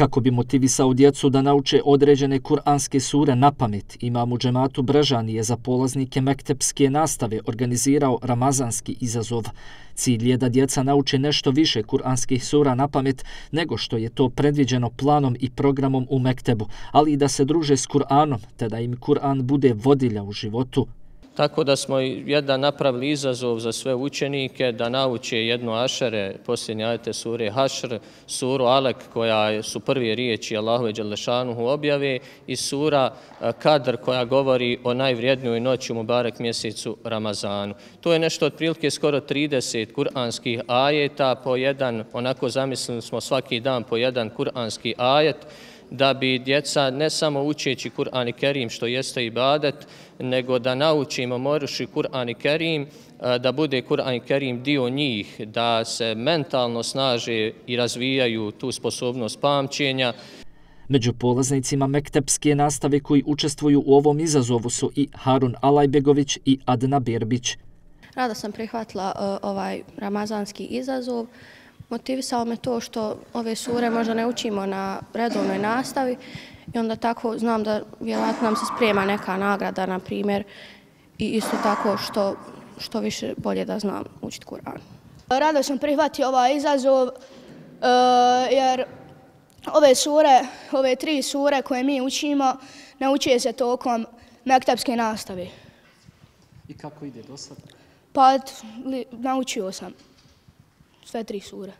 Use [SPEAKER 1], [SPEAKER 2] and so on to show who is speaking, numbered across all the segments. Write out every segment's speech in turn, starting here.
[SPEAKER 1] Kako bi motivisao djecu da nauče određene kuranske sure na pamet, imam u džematu Bražani je za polaznike mektepske nastave organizirao ramazanski izazov. Cilj je da djeca nauče nešto više kuranskih sura na pamet nego što je to predviđeno planom i programom u Mektebu, ali i da se druže s Kur'anom, te da im Kur'an bude vodilja u životu.
[SPEAKER 2] Tako da smo jedan napravili izazov za sve učenike da nauče jedno ašere, posljednje ajete sure Hašr, suru Alek koja su prvi riječi Allahove Đalešanuhu objave i sura e, Kadr koja govori o najvrijednijoj noći u Mubarek mjesecu Ramazanu. To je nešto otprilike skoro 30 kuranskih ajeta po jedan, onako zamislili smo svaki dan po jedan kuranski ajet, da bi djeca ne samo učeći Kur'an i Kerim što jeste ibadet, nego da naučimo moruši Kur'an i Kerim, da bude Kur'an i Kerim dio njih, da se mentalno snaže i razvijaju tu sposobnost pamćenja.
[SPEAKER 1] Među polaznicima Mektepske nastave koji učestvuju u ovom izazovu su i Harun Alajbegović i Adna Birbić.
[SPEAKER 3] Rada sam prihvatila ovaj ramazanski izazov motivisalo me to što ove sure možda ne učimo na redovnoj nastavi i onda tako znam da vjerovatno nam se sprema neka nagrada, na primjer, i isto tako što, što više bolje da znam učiti Kur'an.
[SPEAKER 4] Rado sam prihvatio ovaj izazov uh, jer ove sure, ove tri sure koje mi učimo, naučuje se tokom mektapske nastave.
[SPEAKER 1] I kako ide do sada?
[SPEAKER 4] Pa naučio sam sve tri sure.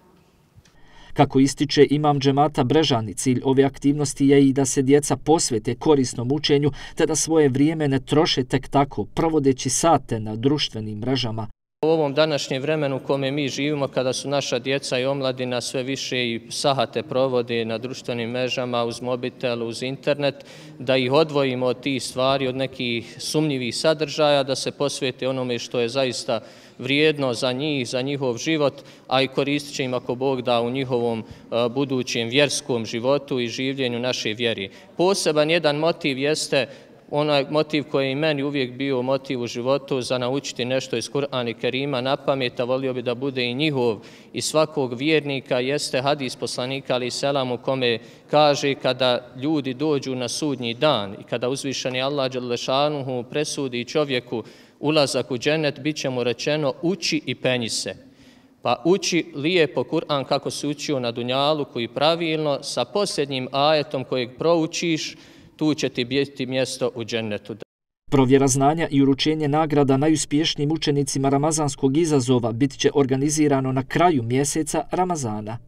[SPEAKER 1] Kako ističe imam džemata Brežani, cilj ove aktivnosti je i da se djeca posvete korisnom učenju, te da svoje vrijeme ne troše tek tako, provodeći sate na društvenim mrežama.
[SPEAKER 2] U ovom današnjem vremenu u kome mi živimo, kada su naša djeca i omladina sve više i sahate provode na društvenim mrežama, uz mobitel, uz internet, da ih odvojimo od tih stvari, od nekih sumnjivih sadržaja, da se posvete onome što je zaista vrijedno za njih, za njihov život, a i koristit će im ako Bog da u njihovom e, budućem vjerskom životu i življenju naše vjeri. Poseban jedan motiv jeste onaj motiv koji je i meni uvijek bio motiv u životu za naučiti nešto iz Kur'ana i Kerima na pamet, a volio bi da bude i njihov i svakog vjernika, jeste hadis poslanika ali selam u kome kaže kada ljudi dođu na sudnji dan i kada uzvišeni Allah Đalešanuhu presudi čovjeku ulazak u dženet, bit će mu rečeno uči i penji se. Pa uči lijepo Kur'an kako se učio na Dunjalu koji pravilno sa posljednjim ajetom kojeg proučiš, tu će ti biti mjesto u džennetu.
[SPEAKER 1] Provjera znanja i uručenje nagrada najuspješnijim učenicima Ramazanskog izazova bit će organizirano na kraju mjeseca Ramazana.